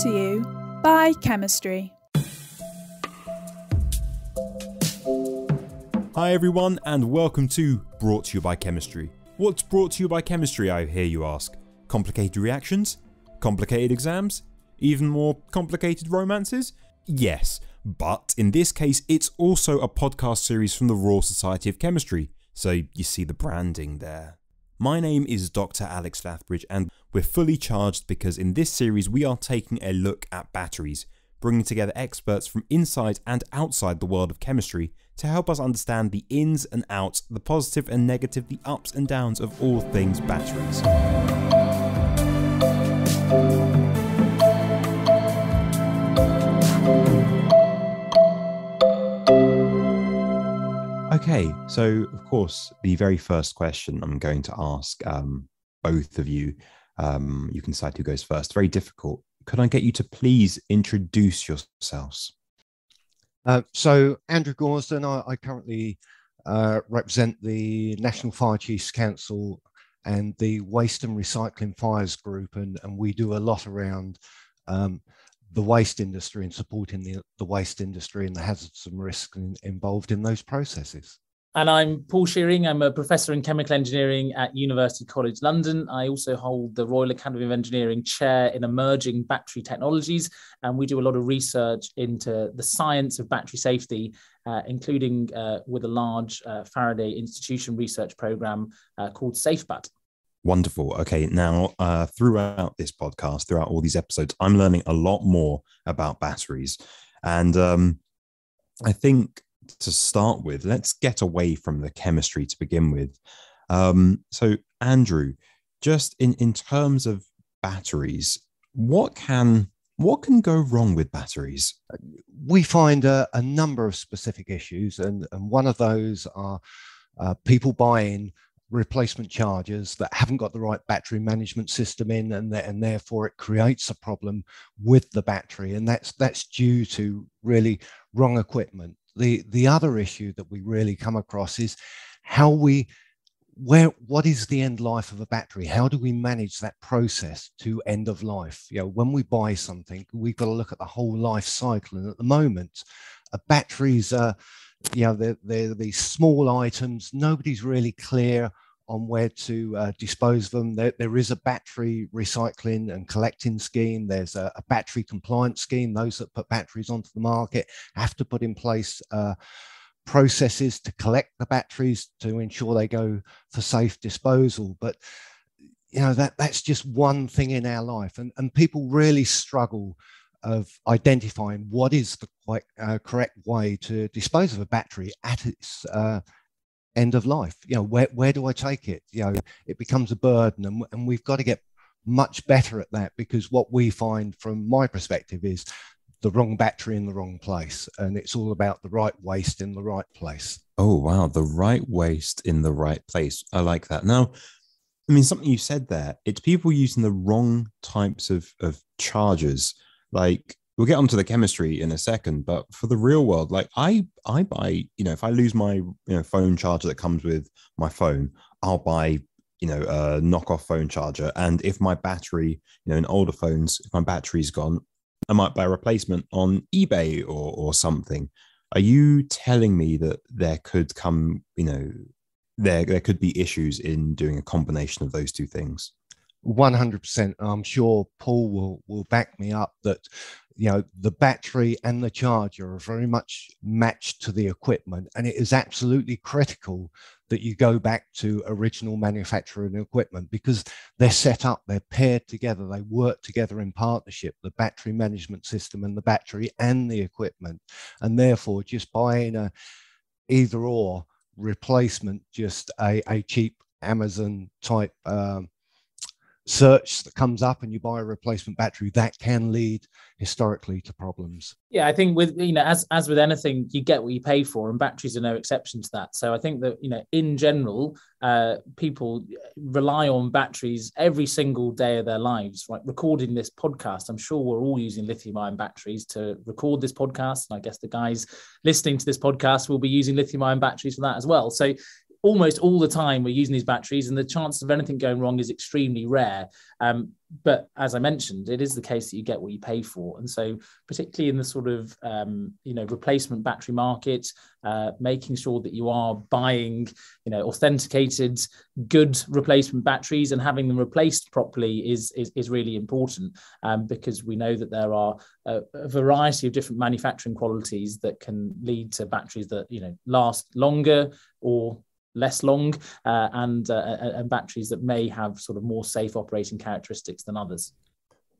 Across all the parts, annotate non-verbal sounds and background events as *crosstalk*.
to you by Chemistry. Hi, everyone, and welcome to Brought to You by Chemistry. What's brought to you by chemistry, I hear you ask? Complicated reactions? Complicated exams? Even more complicated romances? Yes, but in this case, it's also a podcast series from the Royal Society of Chemistry, so you see the branding there. My name is Dr. Alex Lathbridge, and we're fully charged because in this series we are taking a look at batteries, bringing together experts from inside and outside the world of chemistry to help us understand the ins and outs, the positive and negative, the ups and downs of all things batteries. Okay, so of course, the very first question I'm going to ask um, both of you, um, you can decide who goes first. Very difficult. Could I get you to please introduce yourselves? Uh, so, Andrew Gausden, I, I currently uh, represent the National Fire Chiefs Council and the Waste and Recycling Fires Group, and, and we do a lot around um, the waste industry and supporting the, the waste industry and the hazards and risks in, involved in those processes. And I'm Paul Shearing. I'm a professor in chemical engineering at University College London. I also hold the Royal Academy of Engineering chair in emerging battery technologies. And we do a lot of research into the science of battery safety, uh, including uh, with a large uh, Faraday Institution research program uh, called SafeBatt. Wonderful. Okay, now uh, throughout this podcast, throughout all these episodes, I'm learning a lot more about batteries. And um, I think to start with, let's get away from the chemistry to begin with. Um, so, Andrew, just in, in terms of batteries, what can what can go wrong with batteries? We find a, a number of specific issues, and, and one of those are uh, people buying replacement chargers that haven't got the right battery management system in and, and therefore it creates a problem with the battery. And that's that's due to really wrong equipment. The the other issue that we really come across is how we where what is the end life of a battery? How do we manage that process to end of life? You know when we buy something we've got to look at the whole life cycle. And at the moment a batteries are uh, you know they're, they're these small items nobody's really clear on where to uh, dispose them. There, there is a battery recycling and collecting scheme. There's a, a, battery compliance scheme. Those that put batteries onto the market have to put in place uh, processes to collect the batteries to ensure they go for safe disposal. But you know that that's just one thing in our life, and and people really struggle of identifying what is the quite uh, correct way to dispose of a battery at its uh, end of life. You know where, where do i take it? You know it becomes a burden and, and we've got to get much better at that because what we find from my perspective is the wrong battery in the wrong place and it's all about the right waste in the right place. Oh wow the right waste in the right place. I like that. Now i mean something you said there it's people using the wrong types of of chargers like we'll get onto the chemistry in a second but for the real world like i i buy you know if i lose my you know phone charger that comes with my phone i'll buy you know a knockoff phone charger. And if my battery you know in older phones if my battery's gone i might buy a replacement on ebay or or something. Are you telling me that there could come you know there there could be issues in doing a combination of those two things 100% i'm sure paul will will back me up that you know the battery and the charger are very much matched to the equipment and it is absolutely critical that you go back to original manufacturing equipment because they're set up they're paired together they work together in partnership the battery management system and the battery and the equipment and therefore just buying a either or replacement just a, a cheap amazon type um, search that comes up and you buy a replacement battery, that can lead historically to problems. Yeah, I think with you know, as as with anything, you get what you pay for, and batteries are no exception to that. So I think that you know, in general, uh, people rely on batteries every single day of their lives. Right, recording this podcast, I'm sure we're all using lithium-ion batteries to record this podcast, and I guess the guys listening to this podcast will be using lithium-ion batteries for that as well. So almost all the time we're using these batteries, and the chance of anything going wrong is extremely rare. Um, but as I mentioned, it is the case that you get what you pay for, and so particularly in the sort of um, you know replacement battery market, uh, making sure that you are buying you know authenticated good replacement batteries and having them replaced properly is is, is really important um, because we know that there are a, a, variety of different manufacturing qualities that can lead to batteries that you know last longer or less long uh, and, uh, and batteries that may have sort of more safe operating characteristics than others.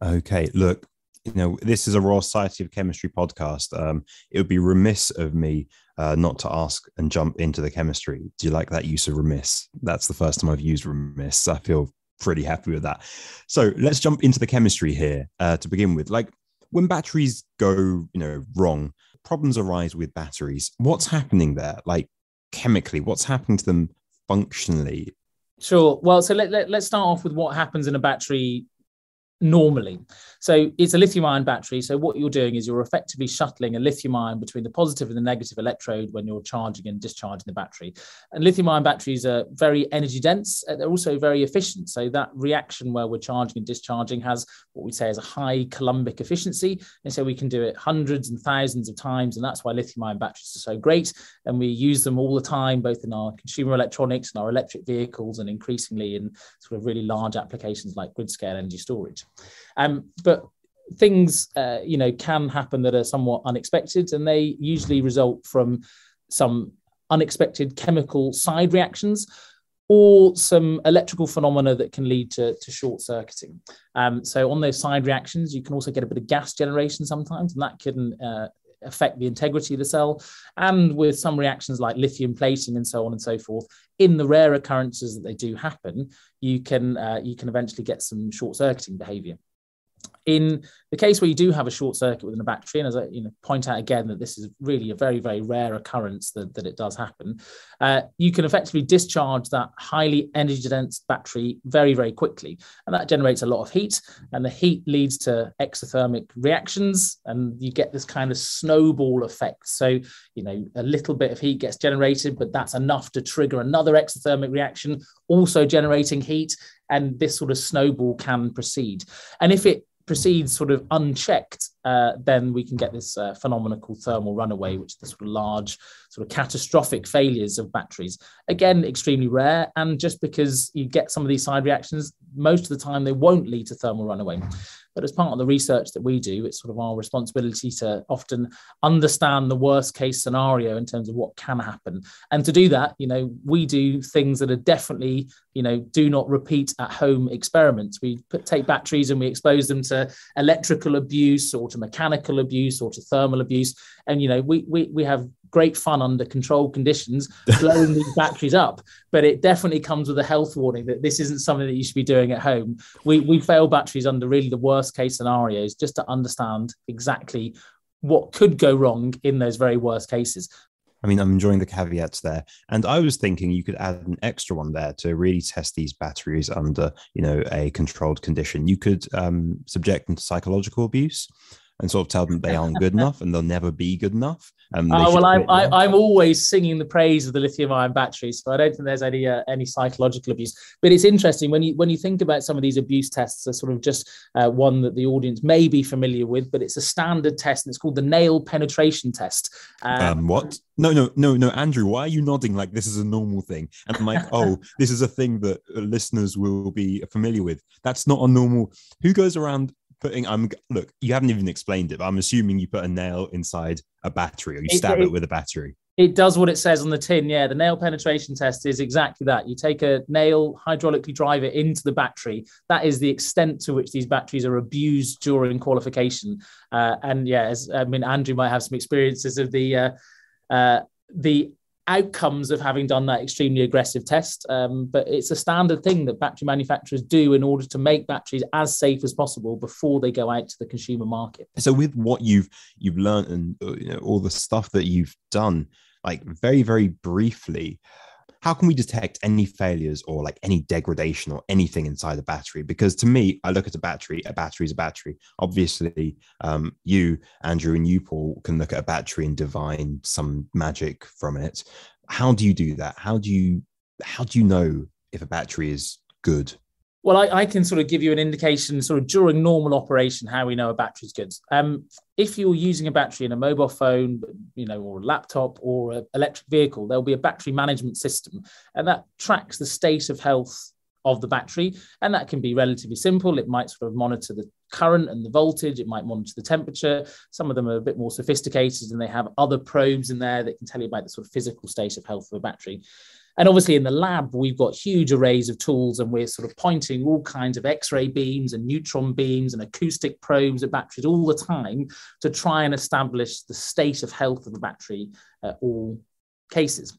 Okay, look, you know, this is a Royal Society of Chemistry podcast. Um, it would be remiss of me uh, not to ask and jump into the chemistry. Do you like that use of remiss? That's the first time I've used remiss. I feel pretty happy with that. So let's jump into the chemistry here uh, to begin with. Like when batteries go, you know, wrong, problems arise with batteries. What's happening there? Like chemically? What's happening to them functionally? Sure. Well, so let, let, let's start off with what happens in a battery normally. So it's a lithium ion battery. So what you're doing is you're effectively shuttling a lithium ion between the positive and the negative electrode when you're charging and discharging the battery. And lithium ion batteries are very energy dense. They're also very efficient. So that reaction where we're charging and discharging has what we say is a high Coulombic efficiency. And so we can do it hundreds and thousands of times. And that's why lithium ion batteries are so great. And we use them all the time, both in our consumer electronics and our electric vehicles, and increasingly in sort of really large applications like grid scale energy storage. Um, but things, uh, you know, can happen that are somewhat unexpected, and they usually result from some unexpected chemical side reactions or some electrical phenomena that can lead to, to short circuiting. Um, so on those side reactions, you can also get a bit of gas generation sometimes, and that can uh, affect the integrity of the cell. And with some reactions like lithium plating and so on and so forth, in the rare occurrences that they do happen, you can uh, you can eventually get some short circuiting behavior. In the case where you do have a short circuit within a battery, and as I you know, point out again that this is really a very, very rare occurrence that, that it does happen, uh, you can effectively discharge that highly energy dense battery very, very quickly. And that generates a lot of heat, and the heat leads to exothermic reactions, and you get this kind of snowball effect. So, you know, a little bit of heat gets generated, but that's enough to trigger another exothermic reaction, also generating heat and this sort of snowball can proceed. And if it proceeds sort of unchecked, uh, then we can get this uh, phenomenon called thermal runaway, which is the sort of large, sort of catastrophic failures of batteries. Again, extremely rare. And just because you get some of these side reactions, most of the time they won't lead to thermal runaway. But as part of the research that we do, it's sort of our responsibility to often understand the worst case scenario in terms of what can happen. And to do that, you know, we do things that are definitely, you know, do not repeat at home experiments. We put, take batteries and we expose them to electrical abuse or to mechanical abuse or to thermal abuse. And, you know, we, we, we have great fun under controlled conditions *laughs* blowing these batteries up but it definitely comes with a health warning that this isn't something that you should be doing at home we we fail batteries under really the worst case scenarios just to understand exactly what could go wrong in those very worst cases I mean, I'm enjoying the caveats there. And I was thinking you could add an extra one there to really test these batteries under, you know, a controlled condition. You could um, subject them to psychological abuse and sort of tell them they aren't good enough and they'll never be good enough. And oh, well, I'm, I, am always singing the praise of the lithium ion batteries, so I don't think there's any uh, any psychological abuse. But it's interesting when you when you think about some of these abuse tests, are sort of just uh, one that the audience may be familiar with, but it's a standard test and it's called the nail penetration test. Um, um, what? No, no, no, no, Andrew. Why are you nodding like this is a normal thing? And I'm like, oh, *laughs* this is a thing that listeners will be familiar with. That's not a normal. Who goes around putting i'm look you haven't even explained it but i'm assuming you put a nail inside a battery or you stab it, it, it, with a battery. It does what it says on the tin yeah. The nail penetration test is exactly that. You take a nail hydraulically drive it into the battery. That is the extent to which these batteries are abused during qualification. Uh, and yeah as i mean andrew might have some experiences of the uh, uh, the outcomes of having done that extremely aggressive test. Um, but it's a standard thing that battery manufacturers do in order to make batteries as safe as possible before they go out to the consumer market. So, with what you've you've learned and uh, you know, all the stuff that you've done, like very very briefly, how can we detect any failures or like any degradation or anything inside the battery? Because to me, I look at a battery, a battery is a battery. Obviously, um, you, Andrew, and you, Paul, can look at a battery and divine some magic from it. How do you do that? How do you how do you know if a battery is good? Well, I, I, can sort of give you an indication, sort of during normal operation, how we know a battery's good. Um, if you're using a battery in a mobile phone, you know, or a laptop or an electric vehicle, there'll be a battery management system, and that tracks the state of health of the battery, and that can be relatively simple. It might sort of monitor the current and the voltage. It might monitor the temperature. Some of them are a bit more sophisticated, and they have other probes in there that can tell you about the sort of physical state of health of a battery. And obviously, in the lab, we've got huge arrays of tools, and we're sort of pointing all kinds of X ray beams and neutron beams and acoustic probes at batteries all the time to try and establish the state of health of the battery at all cases.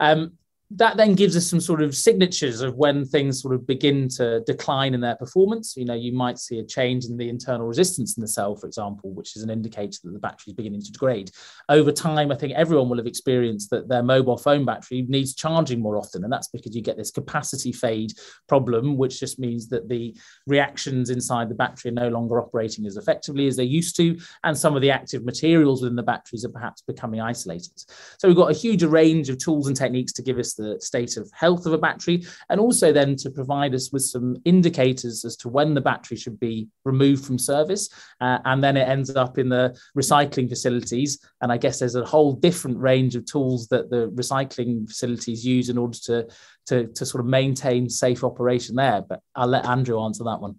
Um, that then gives us some sort of signatures of when things sort of begin to decline in their performance. You know, you might see a change in the internal resistance in the cell, for example, which is an indicator that the battery is beginning to degrade. Over time, I think everyone will have experienced that their mobile phone battery needs charging more often. And that's because you get this capacity fade problem, which just means that the reactions inside the battery are no longer operating as effectively as they used to. And some of the active materials within the batteries are perhaps becoming isolated. So we've got a huge range of tools and techniques to give us the the state of health of a battery, and also then to provide us with some indicators as to when the battery should be removed from service. Uh, and then it ends up in the recycling facilities. And I guess there's a whole different range of tools that the recycling facilities use in order to, to, to sort of maintain safe operation there. But I'll let Andrew answer that one.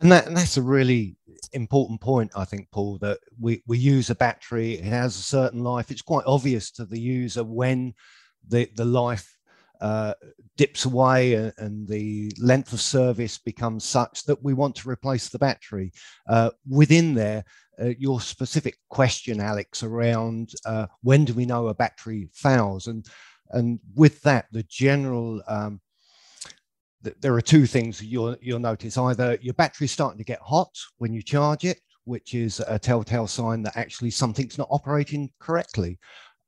And, that, and that's a really important point, I think, Paul, that we, we use a battery, it has a certain life. It's quite obvious to the user when the, the life uh, dips away and, and, the length of service becomes such that we want to replace the battery. Uh, within there, uh, your specific question, Alex, around uh, when do we know a battery fails? And, and with that, the general um, there are two things you'll, you'll notice. Either your battery's starting to get hot when you charge it, which is a telltale sign that actually something's not operating correctly.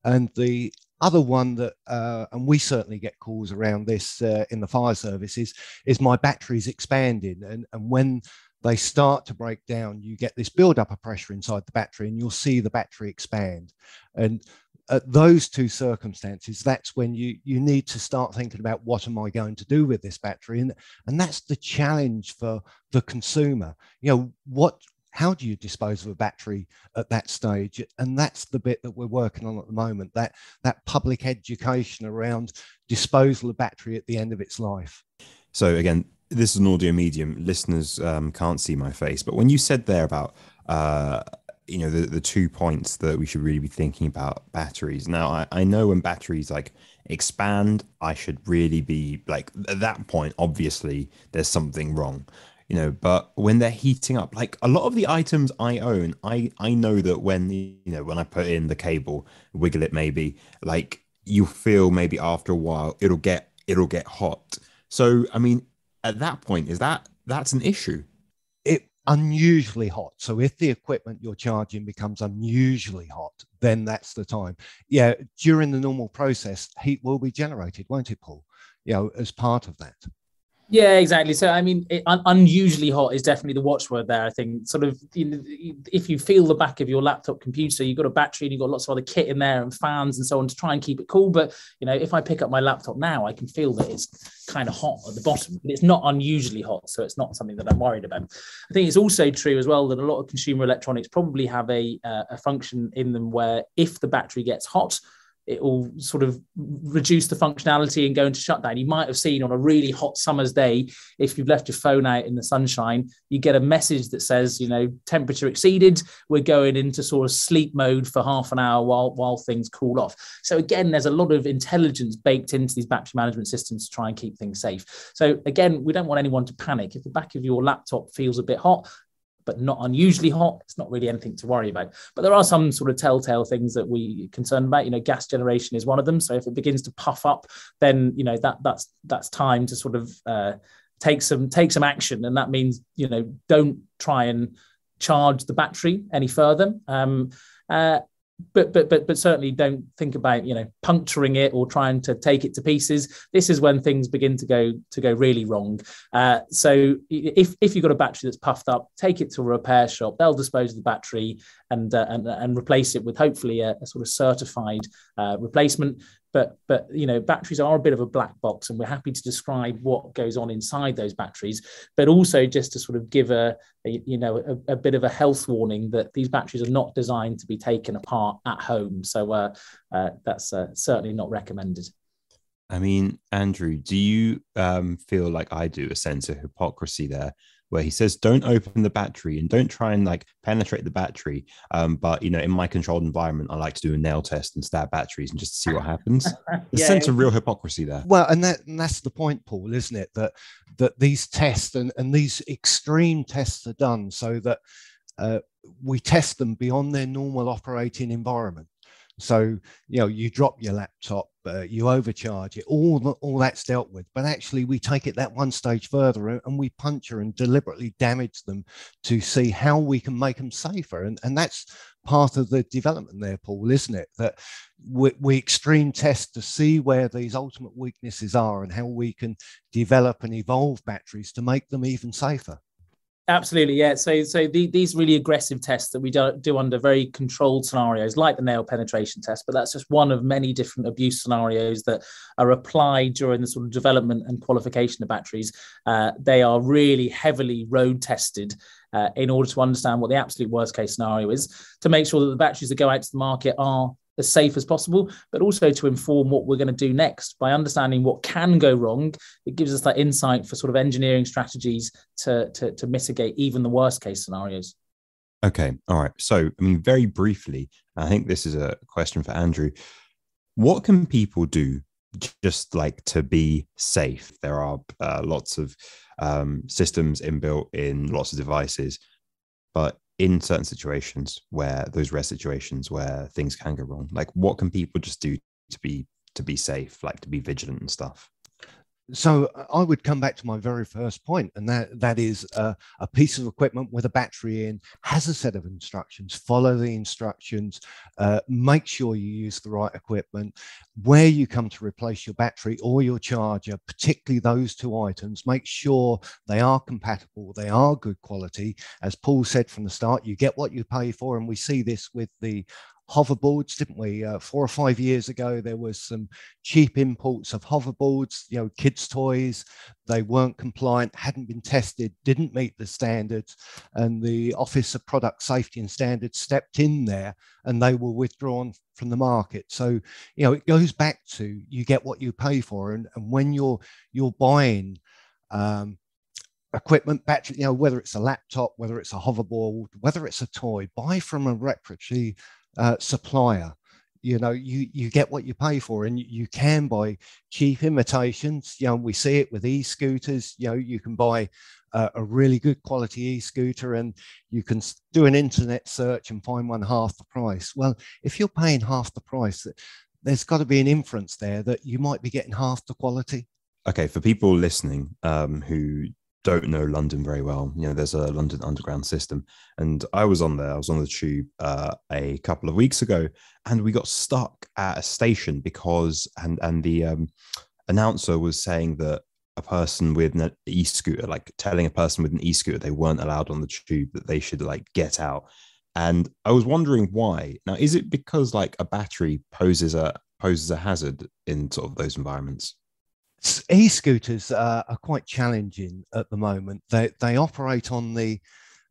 And the other one that, uh, and we certainly get calls around this uh, in the fire service is, is my battery's expanding. And, and when they start to break down, you get this buildup of pressure inside the battery and you'll see the battery expand. And at those two circumstances, that's when you, you need to start thinking about what am I going to do with this battery? And, and that's the challenge for the consumer. You know, what, how do you dispose of a battery at that stage? And that's the bit that we're working on at the moment that that public education around disposal of battery at the end of its life. So again this is an audio medium. Listeners um, can't see my face. But when you said there about uh, you know the, the two points that we should really be thinking about batteries. Now I, I know when batteries like expand i should really be like at that point obviously there's something wrong you know but when they're heating up like a lot of the items i own i i know that when you know when i put in the cable wiggle it maybe like you feel maybe after a while it'll get it'll get hot. So i mean at that point is that that's an issue? It unusually hot. So if the equipment you're charging becomes unusually hot then that's the time. Yeah during the normal process heat will be generated won't it paul? You know as part of that yeah, exactly. So, I mean, it, un- unusually hot is definitely the watchword there. I think, sort of, you know, if you feel the back of your laptop computer, you've got a battery and you've got lots of other kit in there and fans and so on to try and keep it cool. But, you know, if I pick up my laptop now, I can feel that it's kind of hot at the bottom. But it's not unusually hot. So, it's not something that I'm worried about. I think it's also true as well that a lot of consumer electronics probably have a, uh, a function in them where if the battery gets hot, it will sort of reduce the functionality and go into shutdown. You might have seen on a really hot summer's day, if you've left your phone out in the sunshine, you get a message that says, you know, temperature exceeded. We're going into sort of sleep mode for half an hour while while things cool off. So again, there's a lot of intelligence baked into these battery management systems to try and keep things safe. So again, we don't want anyone to panic. If the back of your laptop feels a bit hot, but not unusually hot. It's not really anything to worry about. But there are some sort of telltale things that we concerned about. You know, gas generation is one of them. So if it begins to puff up, then you know that that's that's time to sort of uh, take some take some action, and that means you know don't try and charge the battery any further. Um, uh, but but but but certainly don't think about you know puncturing it or trying to take it to pieces. This is when things begin to go to go really wrong. Uh, so if if you've got a battery that's puffed up take it to a repair shop. They'll dispose of the battery and uh, and, and replace it with hopefully a, a sort of certified uh, replacement. But but you know batteries are a bit of a black box and we're happy to describe what goes on inside those batteries but also just to sort of give a, a you know a, a, bit of a health warning that these batteries are not designed to be taken apart at home. So uh, uh, that's uh, certainly not recommended. I mean andrew do you um, feel like i do a sense of hypocrisy there where he says, "Don't open the battery and don't try and like penetrate the battery." Um, but you know, in my controlled environment, I like to do a nail test and stab batteries and just see what happens. *laughs* There's yeah. a sense of real hypocrisy there. Well, and that and that's the point, Paul, isn't it? That that these tests and, and these extreme tests are done so that uh, we test them beyond their normal operating environment. So you know, you drop your laptop, uh, you overcharge it, all the, all that's dealt with. But actually, we take it that one stage further and we puncture and deliberately damage them to see how we can make them safer. And and that's part of the development there, Paul, isn't it? That we, we extreme test to see where these ultimate weaknesses are and how we can develop and evolve batteries to make them even safer. Absolutely, yeah. So, so the, these really aggressive tests that we do, do under very controlled scenarios, like the nail penetration test, but that's just one of many different abuse scenarios that are applied during the sort of development and qualification of batteries. Uh, they are really heavily road tested uh, in order to understand what the absolute worst case scenario is, to make sure that the batteries that go out to the market are as safe as possible, but also to inform what we're going to do next by understanding what can go wrong. It gives us that insight for sort of engineering strategies to, to, to mitigate even the worst case scenarios. Okay. All right. So, I mean, very briefly, I think this is a question for Andrew. What can people do just like to be safe? There are uh, lots of um, systems inbuilt in lots of devices, but in certain situations where those rare situations where things can go wrong? Like what can people just do to be to be safe like to be vigilant and stuff so I would come back to my very first point, and that that is uh, a piece of equipment with a battery in has a set of instructions. Follow the instructions. Uh, make sure you use the right equipment. Where you come to replace your battery or your charger, particularly those two items, make sure they are compatible. They are good quality. As Paul said from the start, you get what you pay for, and we see this with the hoverboards, didn't we? Uh, four or five years ago, there was some cheap imports of hoverboards, you know, kids' toys. They weren't compliant, hadn't been tested, didn't meet the standards. And the Office of Product Safety and Standards stepped in there and they were withdrawn from the market. So, you know, it goes back to you get what you pay for. And, and when you're you're buying um, equipment, battery, you know, whether it's a laptop, whether it's a hoverboard, whether it's a toy, buy from a reputable uh, supplier. You know, you you get what you pay for, and you can buy cheap imitations. You know, we see it with e-scooters. You know, you can buy a, a really good quality e-scooter, and you can do an internet search and find one half the price. Well, if you're paying half the price, there's got to be an inference there that you might be getting half the quality. Okay, for people listening um, who don't know London very well, you know, there's a London Underground system, and I was on there. I was on the tube uh, a couple of weeks ago, and we got stuck at a station because and and the um, announcer was saying that a person with an e-scooter, like telling a person with an e-scooter they weren't allowed on the tube, that they should like get out. And I was wondering why. Now, is it because like a battery poses a poses a hazard in sort of those environments? E-scooters uh, are quite challenging at the moment. They they operate on the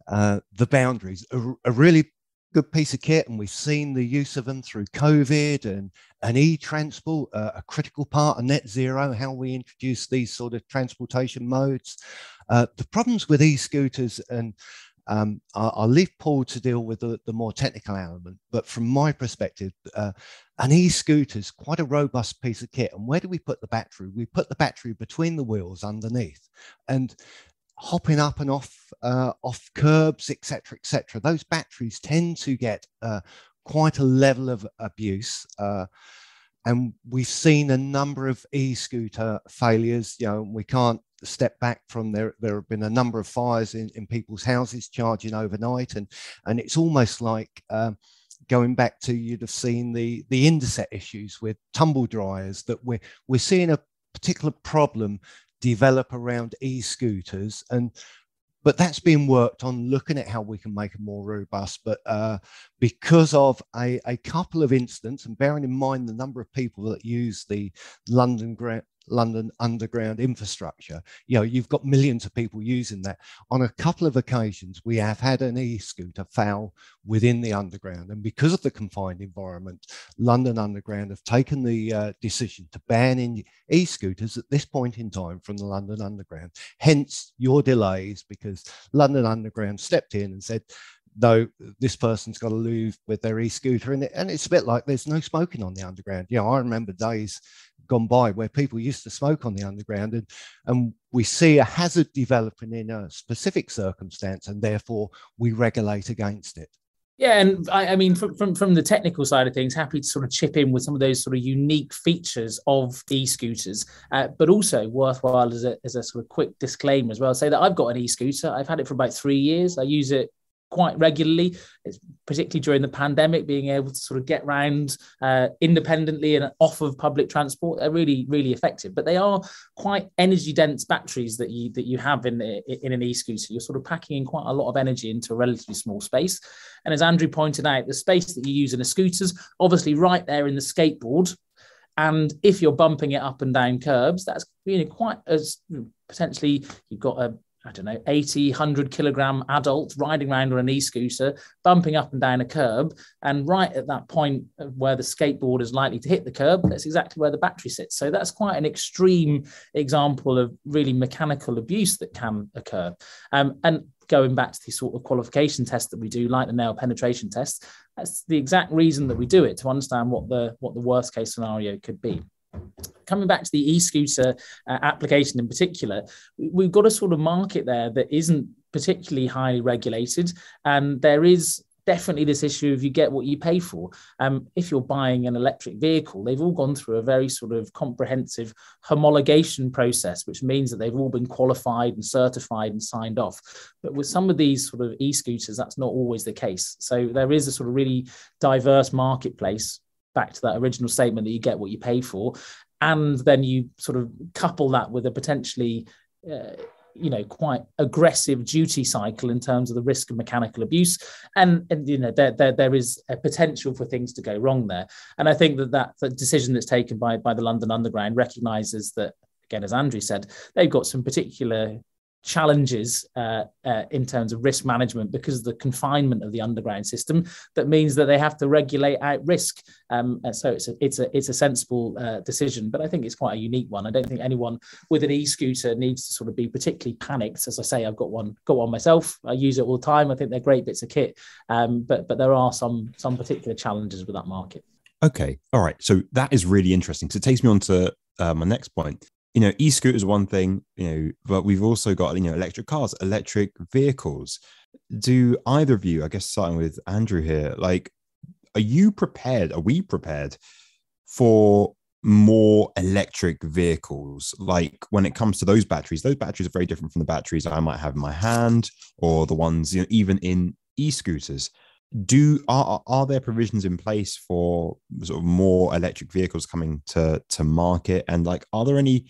uh, the boundaries. A, a, really good piece of kit, and we've seen the use of them through COVID and and e-transport, uh, a critical part of net zero. How we introduce these sort of transportation modes. Uh, the problems with e-scooters and um, I'll, I'll, leave Paul to deal with the, the, more technical element, but from my perspective, uh, an e-scooter is quite a robust piece of kit. And where do we put the battery? We put the battery between the wheels underneath, and hopping up and off uh, off curbs, etc., etc. Those batteries tend to get uh, quite a level of abuse. And we've seen a number of e-scooter failures. You know, we can't step back from there. There have been a number of fires in, in people's houses charging overnight, and and it's almost like um, going back to you'd have seen the the Indesit issues with tumble dryers that we're we're seeing a particular problem develop around e-scooters and but that's being worked on, looking at how we can make it more robust. But uh, because of a, a couple of incidents, and bearing in mind the number of people that use the London London underground infrastructure. You know, you've got millions of people using that. On a couple of occasions, we have had an e-scooter foul within the underground. And because of the confined environment, London Underground have taken the uh, decision to ban e-scooters at this point in time from the London Underground. Hence your delays because London Underground stepped in and said, no, this person's got to leave with their e-scooter and, it, and it's a bit like there's no smoking on the underground you know i remember days gone by where people used to smoke on the underground and, and we see a hazard developing in a specific circumstance and therefore we regulate against it yeah, and I, I, mean, from, from from the technical side of things, happy to sort of chip in with some of those sort of unique features of e-scooters, uh, but also worthwhile as a, as a sort of quick disclaimer as well. Say that I've got an e-scooter. I've had it for about three years. I use it quite regularly, particularly during the pandemic, being able to sort of get around uh, independently and off of public transport. They're really, really effective. But they are quite energy dense batteries that you that you have in in an e-scooter. You're sort of packing in quite a lot of energy into a relatively small space. And as Andrew pointed out, the space that you use in a scooter's obviously right there in the skateboard. And if you're bumping it up and down curbs, that's you know quite as potentially you've got a I don't know, 80, 100 kilogram adult riding around on an e scooter, bumping up and down a curb. And right at that point where the skateboard is likely to hit the curb, that's exactly where the battery sits. So that's quite an extreme example of really mechanical abuse that can occur. Um, and going back to the sort of qualification test that we do, like the nail penetration test, that's the exact reason that we do it to understand what the what the worst case scenario could be coming back to the e-scooter uh, application in particular, we've got a sort of market there that isn't particularly highly regulated, and there is definitely this issue of you get what you pay for. Um, if you're buying an electric vehicle, they've all gone through a very sort of comprehensive homologation process, which means that they've all been qualified and certified and signed off. But with some of these sort of e-scooters, that's not always the case. So there is a sort of really diverse marketplace back to that original statement that you get what you pay for and then you sort of couple that with a potentially uh, you know quite aggressive duty cycle in terms of the risk of mechanical abuse. And, and you know there, there, there is a potential for things to go wrong there. And i think that that the decision that's taken by by the london underground recognizes that again as andrew said they've got some particular challenges uh, uh, in terms of risk management because of the confinement of the underground system. That means that they have to regulate out risk. Um, so it's a it's a it's a sensible uh, decision, but I think it's quite a unique one. I don't think anyone with an e-scooter needs to sort of be particularly panicked. As I say, I've got one got one myself. I use it all the time. I think they're great bits of kit, um, but but there are some some particular challenges with that market. Okay, all right. So that is really interesting. So it takes me on to uh, my next point you know, e-scooters one thing, you know, but we've also got, you know, electric cars, electric vehicles. Do either of you, I guess starting with Andrew here, like, are you prepared? Are we prepared for more electric vehicles? Like when it comes to those batteries, those batteries are very different from the batteries I might have in my hand or the ones, you know, even in e-scooters do are are there provisions in place for sort of more electric vehicles coming to to market and like are there any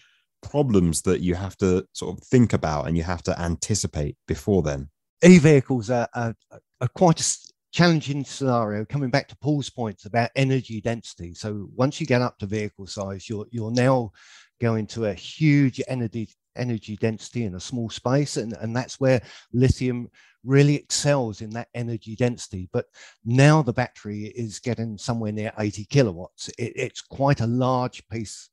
problems that you have to sort of think about and you have to anticipate before then? E-vehicles are, are, are quite a challenging scenario. Coming back to Paul's points about energy density. So once you get up to vehicle size, you're you're now going to a huge energy energy density in a small space, and, and that's where lithium really excels in that energy density. But now the battery is getting somewhere near 80 kilowatts. It, it's quite a large piece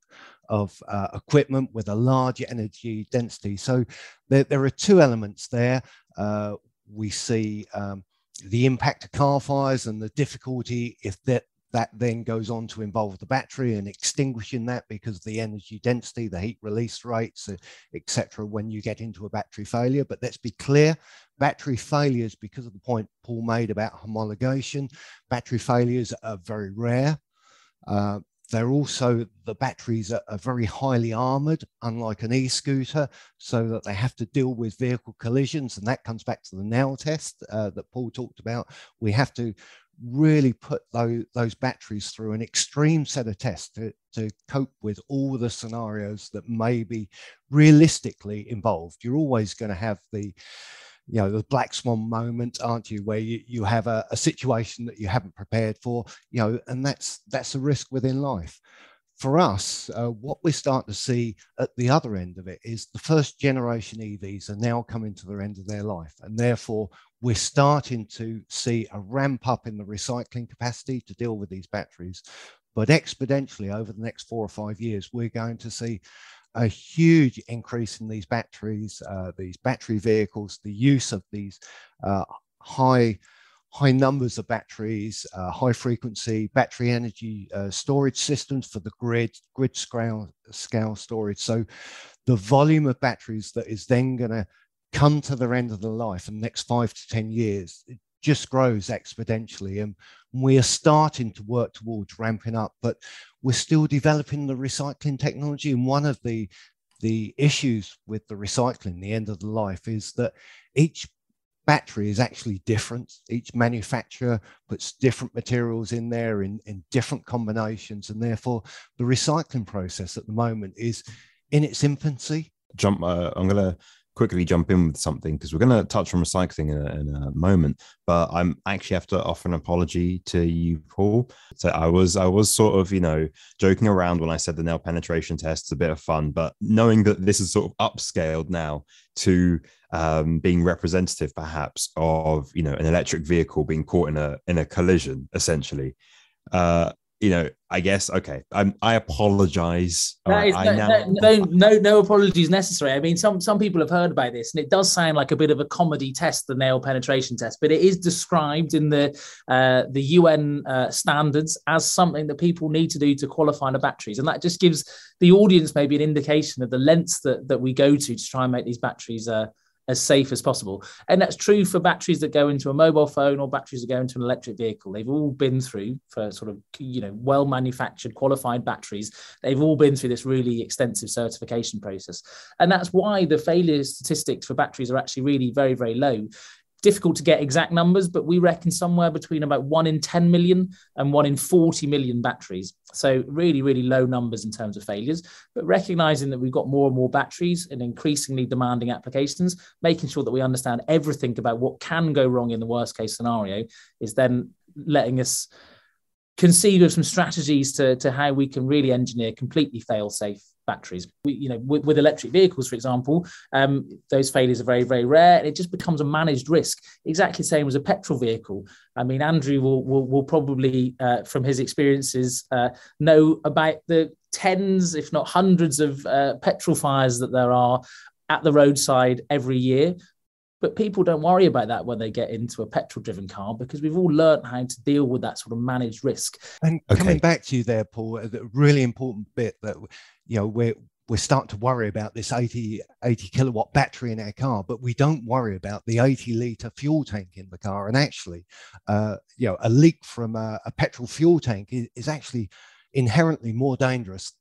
of uh, equipment with a large energy density. So there, there are two elements there. Uh, we see um, the impact of car fires and the difficulty if that that then goes on to involve the battery and extinguishing that because of the energy density, the heat release rates, uh, etc. when you get into a battery failure. But let's be clear, battery failures, because of the point Paul made about homologation, battery failures are very rare. Uh, they're also, the batteries are, are, very highly armored, unlike an e-scooter, so that they have to deal with vehicle collisions. And that comes back to the nail test uh, that Paul talked about. We have to really put those, those batteries through an extreme set of tests to, to cope with all the scenarios that may be realistically involved. You're always going to have the you know the black swan moment aren't you where you, you have a, a situation that you haven't prepared for you know and that's that's a risk within life for us, uh, what we start to see at the other end of it is the first generation EVs are now coming to the end of their life. And therefore, we're starting to see a ramp up in the recycling capacity to deal with these batteries. But exponentially over the next four or five years, we're going to see a huge increase in these batteries, uh, these battery vehicles, the use of these uh, high high numbers of batteries, uh, high frequency battery energy uh, storage systems for the grid, grid scale, scale storage. So the volume of batteries that is then going to come to the end of the life in the next five to 10 years, just grows exponentially. And we are starting to work towards ramping up, but we're still developing the recycling technology. And one of the the issues with the recycling, the end of the life, is that each battery is actually different. Each manufacturer puts different materials in there in, in different combinations. And therefore, the recycling process at the moment is in its infancy. Jump, uh, I'm going to quickly jump in with something because we're going to touch on recycling in a, in a, moment but i'm actually have to offer an apology to you paul. So i was i was sort of you know joking around when i said the nail penetration test is a bit of fun but knowing that this is sort of upscaled now to um, being representative perhaps of you know an electric vehicle being caught in a in a collision essentially uh, you know, I guess okay. I'm, I apologize. That is, no, now... no, no, no, apologies necessary. I mean, some some people have heard about this, and it does sound like a bit of a comedy test, the nail penetration test. But it is described in the uh, the UN uh, standards as something that people need to do to qualify the batteries, and that just gives the audience maybe an indication of the lengths that that we go to to try and make these batteries. Uh, as safe as possible. And that's true for batteries that go into a mobile phone or batteries that go into an electric vehicle. They've all been through for sort of, you know, well manufactured, qualified batteries. They've all been through this really extensive certification process. And that's why the failure statistics for batteries are actually really very, very low difficult to get exact numbers, but we reckon somewhere between about one in 10 million and one in 40 million batteries. So, really, really low numbers in terms of failures. But recognizing that we've got more and more batteries and increasingly demanding applications, making sure that we understand everything about what can go wrong in the worst case scenario is then letting us conceive of some strategies to, to how we can really engineer completely fail safe batteries. We, you know, with, with, electric vehicles, for example, um, those failures are very, very rare. And it just becomes a managed risk, exactly the same as a petrol vehicle. I mean, Andrew will will, will probably, uh, from his experiences, uh, know about the tens, if not hundreds, of uh, petrol fires that there are at the roadside every year. But people don't worry about that when they get into a petrol driven car because we've all learned how to deal with that sort of managed risk. And okay. coming back to you there, Paul, a really important bit that, you know, we're, we're starting to worry about this 80, 80 kilowatt battery in our car, but we don't worry about the 80 litre fuel tank in the car. And actually, uh, you know, a leak from a, a petrol fuel tank is, is actually inherently more dangerous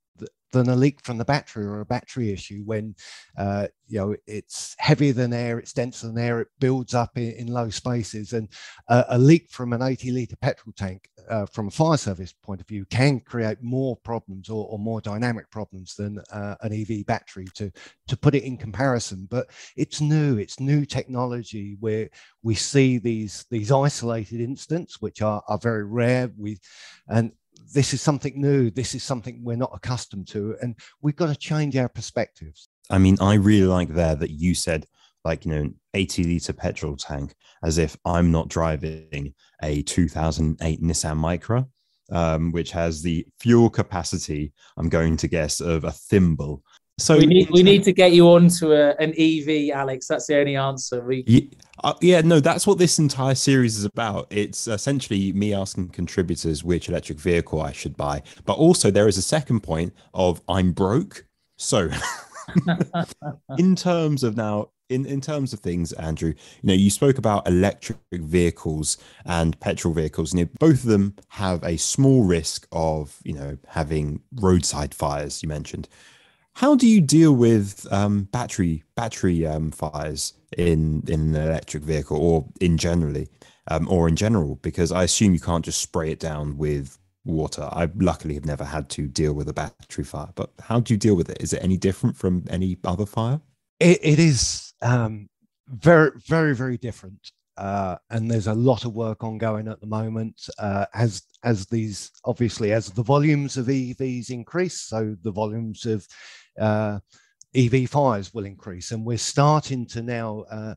than a leak from the battery or a battery issue when uh, you know it's heavier than air, it's denser than air, it builds up in, in low spaces, and uh, a leak from an 80 liter petrol tank uh, from a fire service point of view can create more problems or, or more dynamic problems than uh, an EV battery. To to put it in comparison, but it's new, it's new technology where we see these these isolated incidents which are are very rare. We and this is something new. This is something we're not accustomed to. And we've got to change our perspectives. I mean, I really like there that you said, like, you know, an 80 litre petrol tank, as if I'm not driving a 2008 Nissan Micra, um, which has the fuel capacity, I'm going to guess, of a thimble. So we need we need to get you onto a, an EV, Alex. That's the only answer. We yeah, uh, yeah, no, that's what this entire series is about. It's essentially me asking contributors which electric vehicle I should buy, but also there is a second point of I'm broke. So, *laughs* in terms of now, in in terms of things, Andrew, you know, you spoke about electric vehicles and petrol vehicles. You know, both of them have a small risk of you know having roadside fires. You mentioned how do you deal with um, battery battery um, fires in in an electric vehicle or in generally um, or in general? Because I assume you can't just spray it down with water. I luckily have never had to deal with a battery fire, but how do you deal with it? Is it any different from any other fire? it, it is. Um, very, very, very different. Uh, and there's a lot of work ongoing at the moment uh, as as these obviously as the volumes of EVs increase, so the volumes of uh, EV fires will increase, and we're starting to now uh,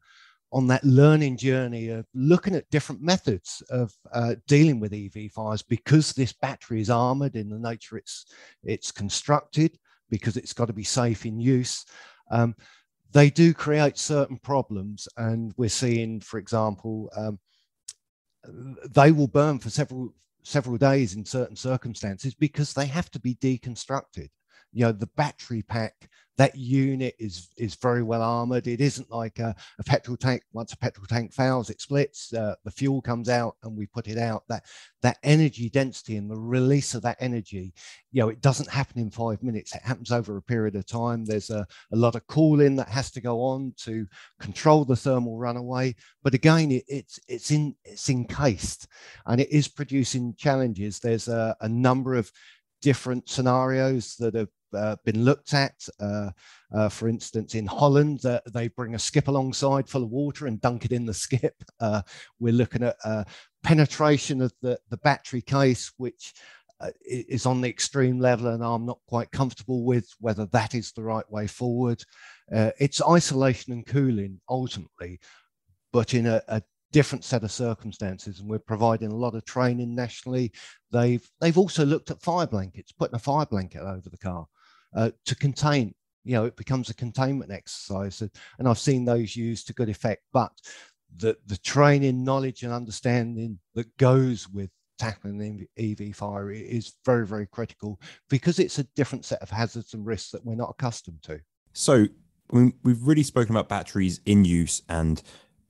on that learning journey of looking at different methods of uh, dealing with EV fires because this battery is armored in the nature it's it's constructed because it's got to be safe in use. Um, they do create certain problems. And we're seeing, for example, um, they will burn for several several days in certain circumstances because they have to be deconstructed. You know, the battery pack that unit is is very well armored. It isn't like a, a petrol tank. Once a petrol tank fails, it splits. Uh, the fuel comes out, and we put it out. That that energy density and the release of that energy, you know, it doesn't happen in five minutes. It happens over a period of time. There's a, a lot of cooling that has to go on to control the thermal runaway. But again, it, it's it's in it's encased, and it is producing challenges. There's a, a number of different scenarios that have uh, been looked at. Uh, uh, for instance, in Holland, uh, they bring a skip alongside full of water and dunk it in the skip. *laughs* Uh, we're looking at uh, penetration of the, the battery case, which is on the extreme level, and I'm not quite comfortable with whether that is the right way forward. it's isolation and cooling ultimately, but in a, a different set of circumstances and we're providing a lot of training nationally. They've they've also looked at fire blankets putting a fire blanket over the car uh, to contain you know it becomes a containment exercise and i've seen those used to good effect. But the the training knowledge and understanding that goes with tackling ev fire is very very critical because it's a different set of hazards and risks that we're not accustomed to. So we've really spoken about batteries in use and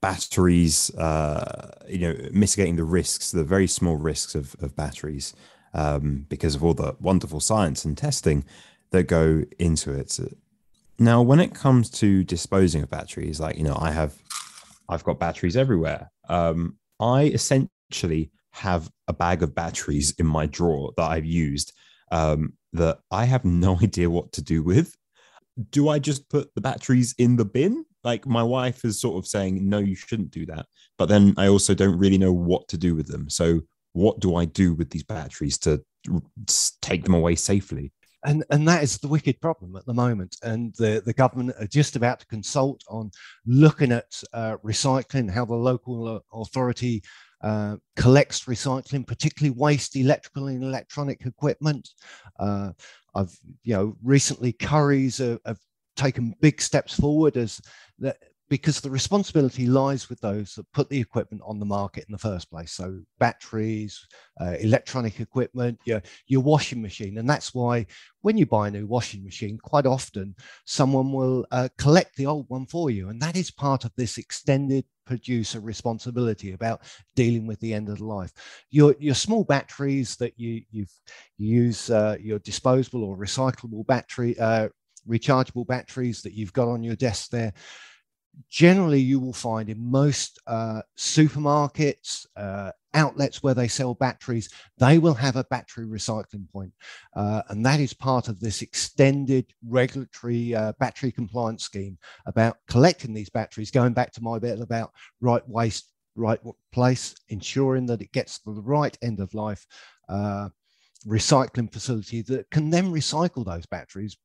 batteries uh, you know mitigating the risks the very small risks of, of batteries um, because of all the wonderful science and testing that go into it. Now, when it comes to disposing of batteries, like you know, I have, I've got batteries everywhere. Um, I essentially have a bag of batteries in my drawer that I've used um, that I have no *laughs* idea what to do with. Do I just put the batteries in the bin? Like my wife is sort of saying, no, you shouldn't do that. But then I also don't really know what to do with them. So, what do I do with these batteries to take them away safely? and and that is the wicked problem at the moment. And the the government are just about to consult on looking at uh, recycling, how the local authority uh, collects recycling, particularly waste electrical and electronic equipment. Uh, I've you know recently Currys have, have taken big steps forward as that because the responsibility lies with those that put the equipment on the market in the first place. So batteries, uh, electronic equipment, your, your washing machine. And that's why when you buy a new washing machine, quite often someone will uh, collect the old one for you. And that is part of this extended producer responsibility about dealing with the end of the life. Your, your small batteries that you, you use, uh, your disposable or recyclable battery, uh, rechargeable batteries that you've got on your desk there, generally you will find in most uh, supermarkets, uh, outlets where they sell batteries, they will have a battery recycling point. Uh, and that is part of this extended regulatory uh, battery compliance scheme about collecting these batteries, going back to my bit about right waste, right place, ensuring that it gets to the right end of life uh, recycling facility that can then recycle those batteries.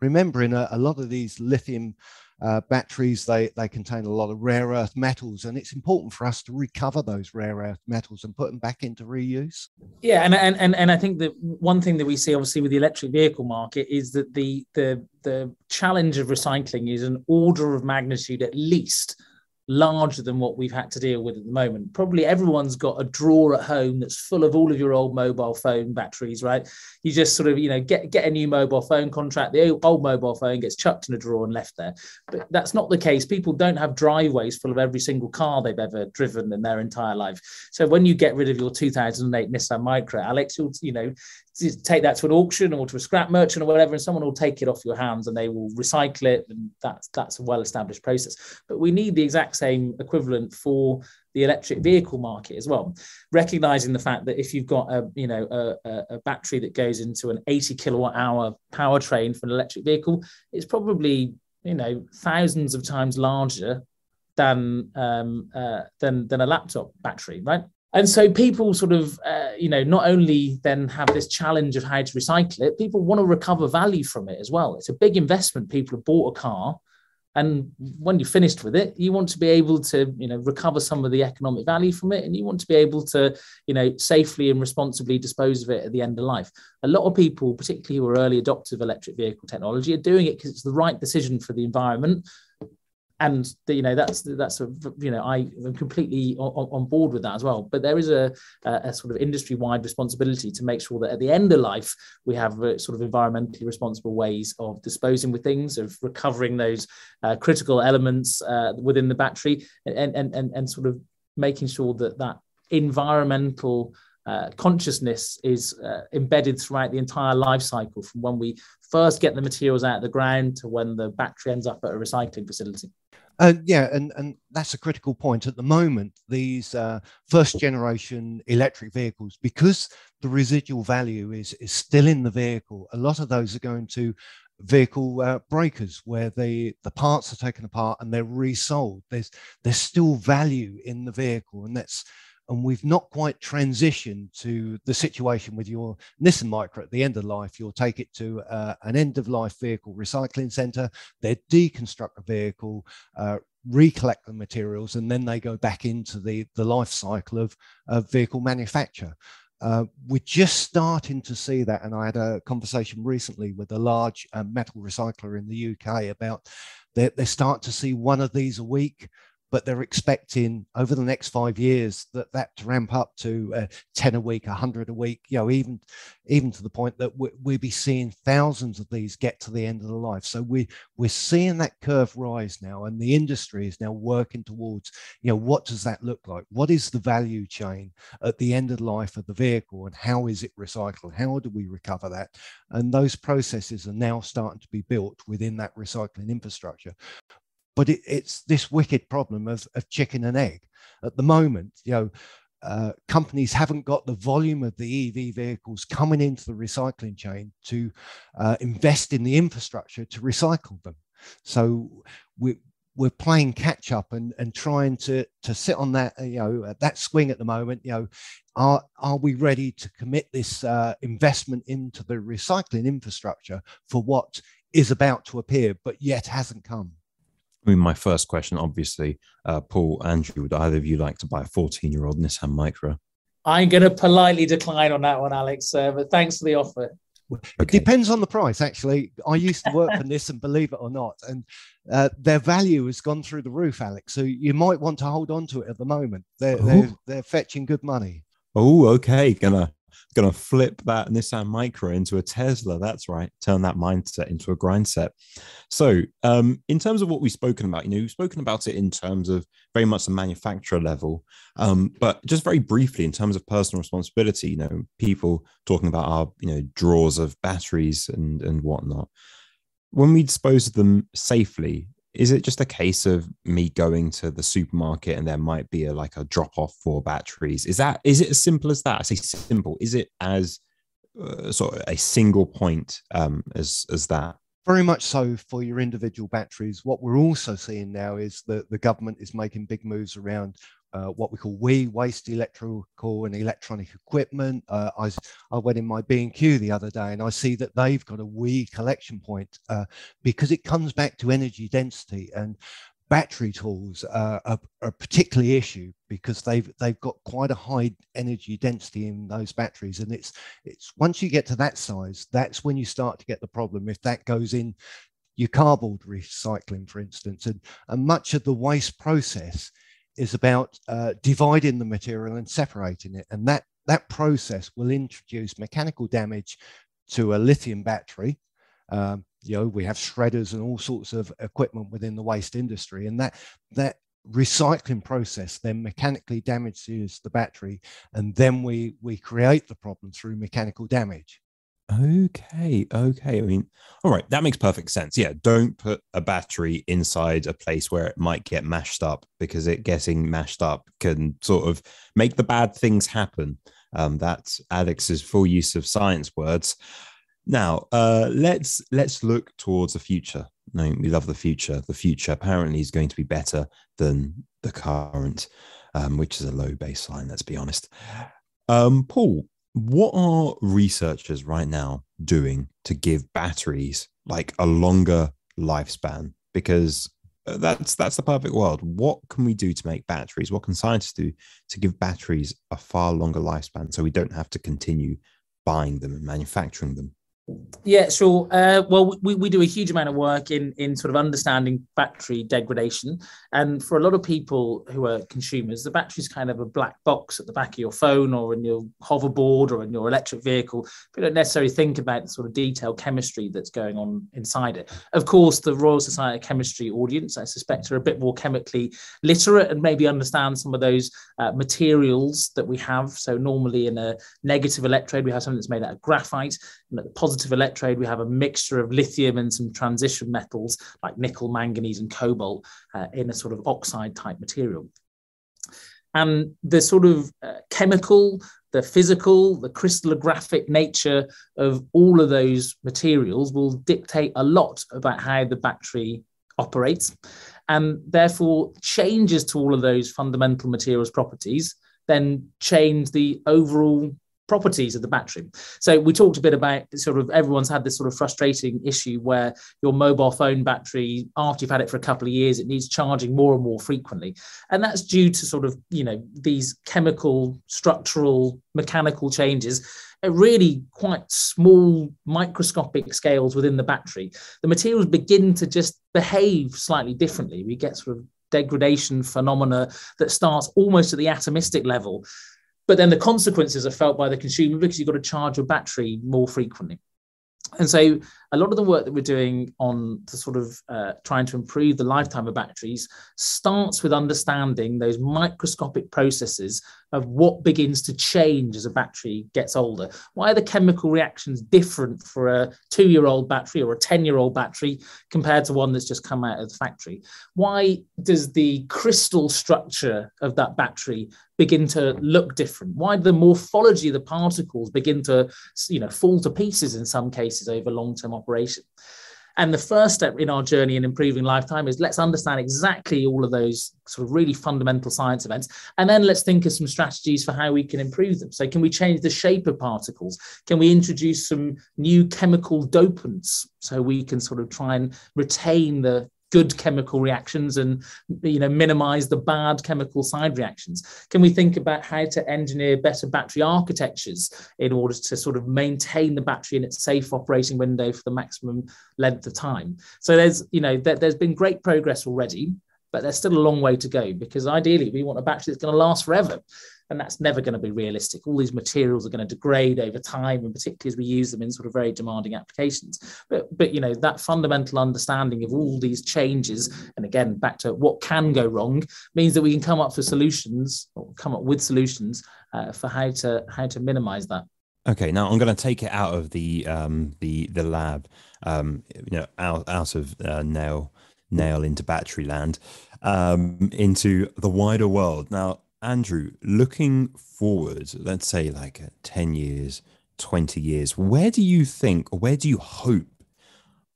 Remembering a, a lot of these lithium uh, batteries, they, they contain a lot of rare earth metals, and it's important for us to recover those rare earth metals and put them back into reuse. Yeah, and and and, and I think that one thing that we see obviously with the electric vehicle market is that the the the challenge of recycling is an order of magnitude at least larger than what we've had to deal with at the moment. Probably everyone's got a drawer at home that's full of all of your old mobile phone batteries, right? You just sort of, you know, get get a new mobile phone contract. The old mobile phone gets chucked in a drawer and left there. But that's not the case. People don't have driveways full of every single car they've ever driven in their entire life. So when you get rid of your 2008 Nissan Micra, Alex, you'll, you know, take that to an auction or to a scrap merchant or whatever, and someone will take it off your hands and they will recycle it, and that's that's a well-established process. But we need the exact same equivalent for the electric vehicle market as well, recognizing the fact that if you've got a you know a, a battery that goes into an 80 kilowatt hour powertrain for an electric vehicle, it's probably you know thousands of times larger than um, uh, than than a laptop battery, right? And so people sort of, uh, you know, not only then have this challenge of how to recycle it, people want to recover value from it as well. It's a big investment. People have bought a car and when you're finished with it you want to be able to you know recover some of the economic value from it and you want to be able to you know safely and responsibly dispose of it at the end of life a lot of people particularly who are early adopters of electric vehicle technology are doing it because it's the right decision for the environment and you know that's that's a you know I am completely on, on, board with that as well. But there is a, a sort of industry wide responsibility to make sure that at the end of life we have sort of environmentally responsible ways of disposing with things, of recovering those uh, critical elements uh, within the battery, and, and and and sort of making sure that that environmental uh, consciousness is uh, embedded throughout the entire life cycle from when we first get the materials out of the ground to when the battery ends up at a recycling facility. Uh, yeah, and, and that's a critical point. At the moment, these uh, first generation electric vehicles, because the residual value is, is still in the vehicle, a lot of those are going to vehicle uh, breakers where the the parts are taken apart and they're resold there's there's still value in the vehicle and that's and we've not quite transitioned to the situation with your Nissan Micra at the end of life. You'll take it to uh, an end of life vehicle recycling center, they deconstruct the vehicle, uh, recollect the materials, and then they go back into the, the life cycle of, of vehicle manufacture. Uh, we're just starting to see that. And I had a conversation recently with a large uh, metal recycler in the UK about they, they start to see one of these a week but they're expecting over the next five years that that to ramp up to uh, 10 a week 100 a week you know even even to the point that we, we'll be seeing thousands of these get to the end of the life. So we we're seeing that curve rise now and the industry is now working towards you know what does that look like? What is the value chain at the end of the life of the vehicle and how is it recycled? How do we recover that? And those processes are now starting to be built within that recycling infrastructure but it, it's this wicked problem of, of chicken and egg. At the moment, you know, uh, companies haven't got the volume of the EV vehicles coming into the recycling chain to uh, invest in the infrastructure to recycle them. So we, we're playing catch up and, and trying to, to sit on that, you know, that swing at the moment. You know, are, are we ready to commit this uh, investment into the recycling infrastructure for what is about to appear, but yet hasn't come? I mean, my first question, obviously, uh, Paul, Andrew, would either of you like to buy a 14 year old Nissan Micra? I'm going to politely decline on that one, Alex, uh, but thanks for the offer. Okay. It depends on the price, actually. I used to work for *laughs* Nissan, believe it or not, and uh, their value has gone through the roof, Alex. So you might want to hold on to it at the moment. They're, they're, they're fetching good money. Oh, okay. Gonna going to flip that Nissan Micra into a Tesla. That's right. Turn that mindset into a grind set. So, um, in terms of what we've spoken about, you know, we've spoken about it in terms of very much the manufacturer level, um, but just very briefly in terms of personal responsibility, you know, people talking about our, you know, drawers of batteries and and whatnot. When we dispose of them safely, is it just a case of me going to the supermarket and there might be a like a drop off for batteries? Is that is it as simple as that? I say simple. Is it as uh, sort of a single point um, as as that? Very much so for your individual batteries. What we're also seeing now is that the government is making big moves around uh, what we call WEEE waste electrical and electronic equipment. Uh, I, I went in my B&Q the other day and I see that they've got a WEEE collection point uh, because it comes back to energy density and battery tools are, are, a particularly issue because they've they've got quite a high energy density in those batteries and it's it's once you get to that size that's when you start to get the problem if that goes in your cardboard recycling for instance and, and much of the waste process is about uh, dividing the material and separating it. And that, that process will introduce mechanical damage to a lithium battery. Um, you know, we have shredders and all sorts of equipment within the waste industry, and that that recycling process then mechanically damages the battery, and then we we create the problem through mechanical damage. Okay, okay. I mean, all right, that makes perfect sense. Yeah, don't put a battery inside a place where it might get mashed up because it getting mashed up can sort of make the bad things happen. Um, that's Alex's full use of science words. Now, uh, let's let's look towards the future. No, we love the future. The future apparently is going to be better than the current, um, which is a low baseline. Let's be honest. Um, Paul, what are researchers right now doing to give batteries like a longer lifespan? Because uh, that's that's the perfect world. What can we do to make batteries? What can scientists do to give batteries a far longer lifespan so we don't have to continue buying them and manufacturing them? Yeah, sure. Uh, well, we, we do a huge amount of work in in sort of understanding battery degradation, and for a lot of people who are consumers, the battery is kind of a black box at the back of your phone or in your hoverboard or in your electric vehicle. We don't necessarily think about the sort of detailed chemistry that's going on inside it. Of course, the Royal Society of Chemistry audience, I suspect, are a bit more chemically literate and maybe understand some of those uh, materials that we have. So normally in a negative electrode, we have something that's made out of graphite, at the positive positive electrode, we have a mixture of lithium and some transition metals like nickel, manganese, and cobalt uh, in a sort of oxide type material. And the sort of uh, chemical, the physical, the crystallographic nature of all of those materials will dictate a lot about how the battery operates. And therefore, changes to all of those fundamental materials properties then change the overall properties of the battery. So we talked a bit about sort of everyone's had this sort of frustrating issue where your mobile phone battery, after you've had it for a couple of years, it needs charging more and more frequently. And that's due to sort of, you know, these chemical, structural, mechanical changes at really quite small microscopic scales within the battery. The materials begin to just behave slightly differently. We get sort of degradation phenomena that starts almost at the atomistic level but then the consequences are felt by the consumer because you've got to charge your battery more frequently. And so a lot of the work that we're doing on the sort of uh, trying to improve the lifetime of batteries starts with understanding those microscopic processes of what begins to change as a battery gets older. Why are the chemical reactions different for a two year old battery or a 10 year old battery compared to one that's just come out of the factory? Why does the crystal structure of that battery begin to look different? Why do the morphology of the particles begin to you know, fall to pieces in some cases over long term operation. And the first step in our journey in improving lifetime is let's understand exactly all of those sort of really fundamental science events. And then let's think of some strategies for how we can improve them. So, can we change the shape of particles? Can we introduce some new chemical dopants so we can sort of try and retain the good chemical reactions and you know minimize the bad chemical side reactions. Can we think about how to engineer better battery architectures in order to sort of maintain the battery in its safe operating window for the maximum length of time? So there's you know there, there's been great progress already but there's still a long way to go because ideally we want a battery that's going to last forever and that's never going to be realistic. All these materials are going to degrade over time, and particularly as we use them in sort of very demanding applications. But but you know that fundamental understanding of all these changes, and again back to what can go wrong, means that we can come up with solutions or come up with solutions uh, for how to how to minimize that. Okay, now I'm going to take it out of the um, the the lab, um, you know, out out of uh, nail nail into battery land, um, into the wider world. Now, Andrew, looking forward, let's say like 10 years, 20 years, where do you think, or where do you hope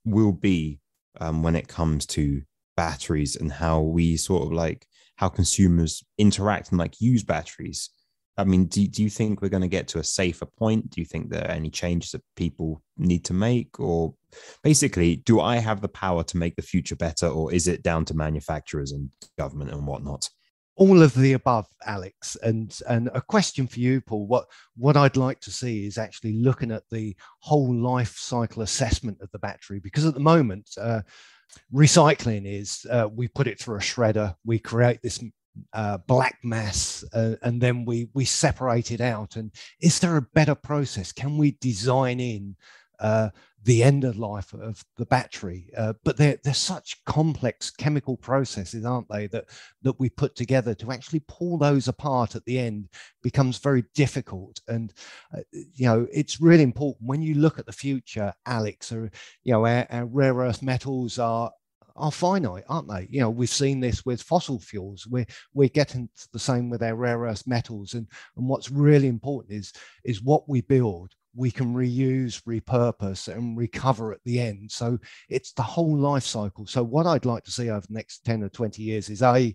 will be um, when it comes to batteries and how we sort of like how consumers interact and like use batteries? I mean, do, do you think we're going to get to a safer point? Do you think there are any changes that people need to make? Or basically, do I have the power to make the future better, or is it down to manufacturers and government and whatnot? All of the above alex and and a question for you paul. What what i'd like to see is actually looking at the whole life cycle assessment of the battery because at the moment uh, recycling is uh, we put it through a shredder we create this uh, black mass uh, and then we we separate it out. And is there a better process? Can we design in uh, the end of life of the battery. Uh, but they're, they're such complex chemical processes, aren't they, that, that we put together to actually pull those apart at the end becomes very difficult. And, uh, you know, it's really important when you look at the future, Alex, or, you know, our, our rare earth metals are are finite, aren't they? You know, we've seen this with fossil fuels. We're we're getting the same with our rare earth metals, and and what's really important is is what we build we can reuse, repurpose, and recover at the end. So it's the whole life cycle. So what I'd like to see over the next 10 or 20 years is a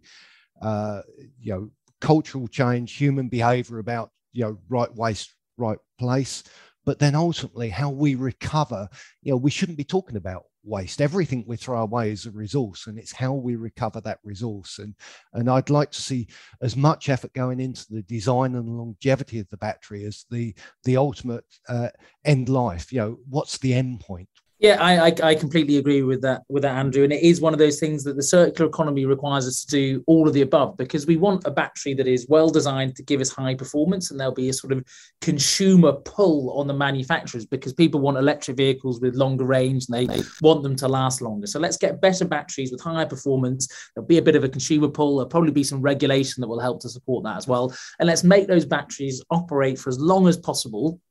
uh, you know cultural change, human behavior about you know right waste, right place, but then ultimately how we recover. You know, we shouldn't be talking about waste. Everything we throw away is a resource, and it's how we recover that resource. And and I'd like to see as much effort going into the design and longevity of the battery as the the ultimate uh, end life. You know, what's the end point? Yeah, I, I, I completely agree with that with that, Andrew. And it is one of those things that the circular economy requires us to do all of the above because we want a battery that is well designed to give us high performance, and there'll be a sort of consumer pull on the manufacturers because people want electric vehicles with longer range and they want them to last longer. So let's get better batteries with higher performance. There'll be a bit of a consumer pull. There'll probably be some regulation that will help to support that as well. And let's make those batteries operate for as long as possible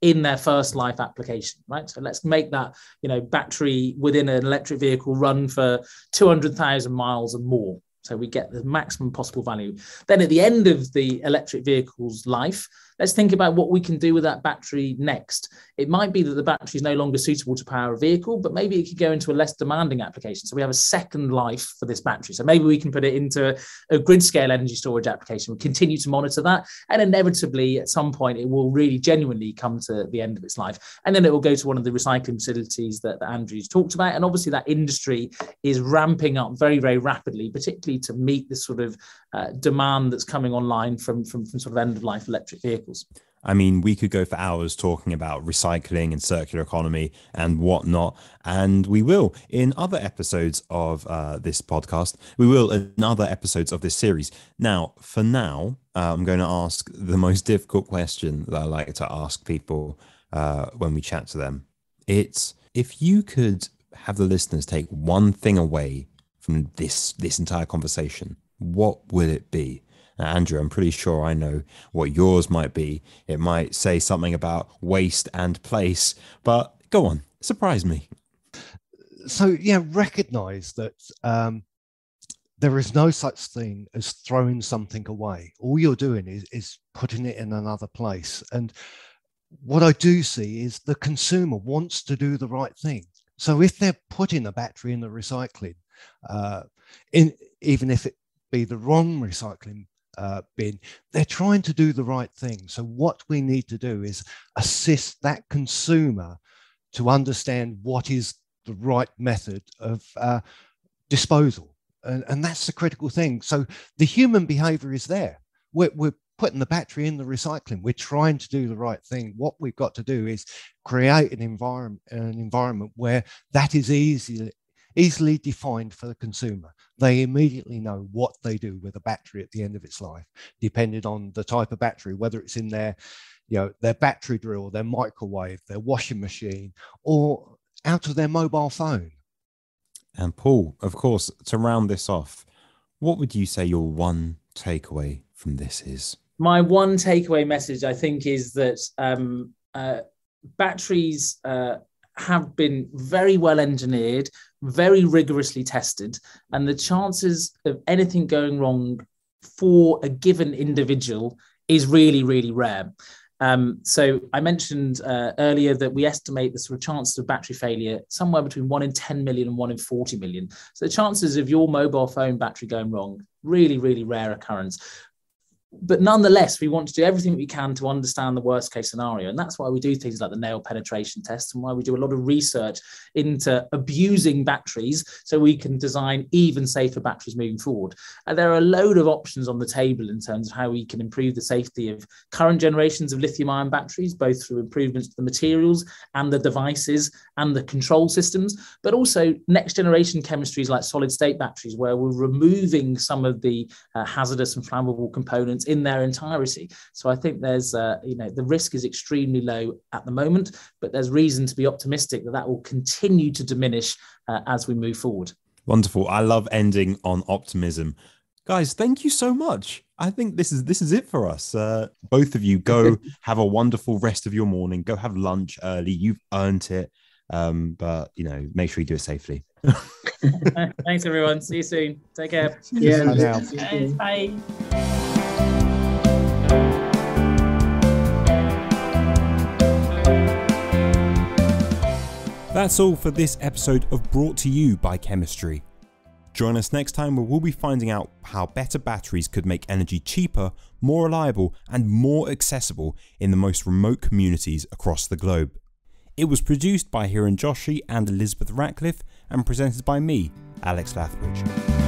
in their first life application, right? So let's make that, you know, battery within an electric vehicle run for 200,000 miles and more. So we get the maximum possible value. Then at the end of the electric vehicle's life, let's think about what we can do with that battery next. It might be that the battery is no longer suitable to power a vehicle, but maybe it could go into a less demanding application. So we have a second life for this battery. So maybe we can put it into a grid scale energy storage application. We continue to monitor that, and inevitably at some point it will really genuinely come to the end of its life, and then it will go to one of the recycling facilities that, that Andrew's talked about. And obviously that industry is ramping up very very rapidly, particularly to meet the sort of uh, demand that's coming online from, from from sort of end of life electric vehicles. I mean, we could go for hours talking about recycling and circular economy and whatnot, and we will in other episodes of uh, this podcast. We will in other episodes of this series. Now, for now, uh, I'm going to ask the most difficult question that I like to ask people uh, when we chat to them. It's if you could have the listeners take one thing away from this this entire conversation, what would it be? Now, Andrew, I'm pretty sure I know what yours might be. It might say something about waste and place, but go on, surprise me. So, yeah, recognize that um, there is no such thing as throwing something away. All you're doing is, is putting it in another place. And what I do see is the consumer wants to do the right thing. So if they're putting a battery in the recycling, uh, in, even if it be the wrong recycling uh, bin. They're trying to do the right thing. So, what we need to do is assist that consumer to understand what is the right method of uh, disposal. And, and, that's the critical thing. So, the human behavior is there. We're, we're putting the battery in the recycling. We're trying to do the right thing. What we've got to do is create an environment, an environment where that is easy, easily defined for the consumer. They immediately know what they do with a battery at the end of its life, depending on the type of battery, whether it's in their, you know, their battery drill, their microwave, their washing machine, or out of their mobile phone. And Paul, of course, to round this off, what would you say your one takeaway from this is? My one takeaway message, I think, is that um, uh, batteries uh, have been very well engineered, very rigorously tested, and the chances of anything going wrong for a given individual is really, really rare. Um, so I mentioned uh, earlier that we estimate the sort of chances of battery failure somewhere between one in 10 million and one in 40 million. So the chances of your mobile phone battery going wrong, really, really rare occurrence but nonetheless, we want to do everything we can to understand the worst case scenario. And that's why we do things like the nail penetration test and why we do a lot of research into abusing batteries so we can design even safer batteries moving forward. And there are a load of options on the table in terms of how we can improve the safety of current generations of lithium ion batteries, both through improvements to the materials and the devices and the control systems, but also next generation chemistries like solid state batteries, where we're removing some of the uh, hazardous and flammable components in their entirety. So I think there's, uh, you know, the risk is extremely low at the moment, but there's reason to be optimistic that that will continue to diminish uh, as we move forward. Wonderful. I love ending on optimism. Guys, thank you so much. I think this is this is it for us. Uh, both of you go *laughs* have a wonderful rest of your morning. Go have lunch early. You've earned it. Um, but you know, make sure you do it safely. *laughs* Thanks, everyone. See you soon. Take care. Yeah. Bye. That's all for this episode of Brought to You by Chemistry. Join us next time where we'll be finding out how better batteries could make energy cheaper, more reliable, and more accessible in the most remote communities across the globe. It was produced by Hiran Joshi and Elizabeth Ratcliffe and presented by me, Alex Lathbridge.